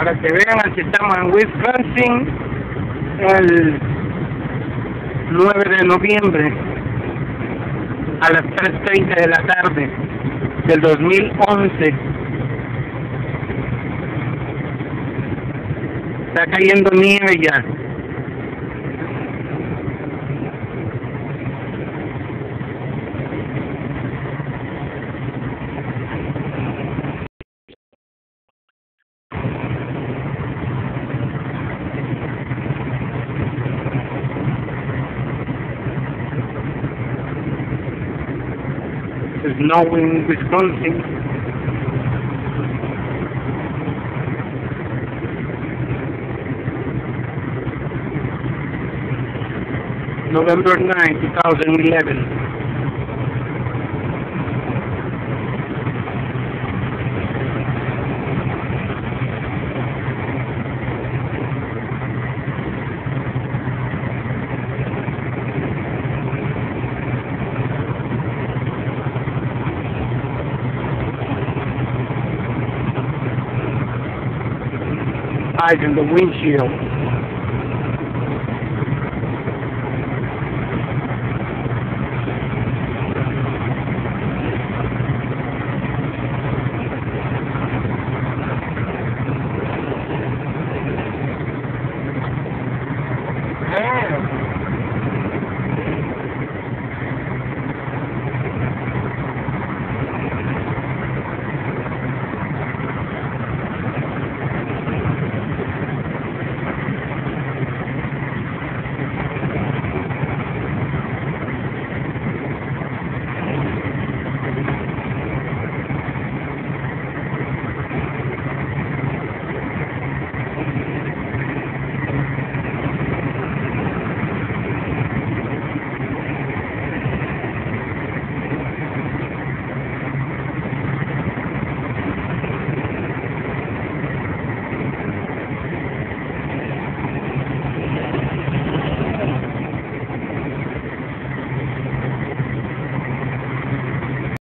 Para que vean, aquí estamos en Wisconsin el 9 de noviembre a las 3.30 de la tarde del 2011. Está cayendo nieve ya. Snow in Wisconsin. November 9, 2011. Eyes in the windshield.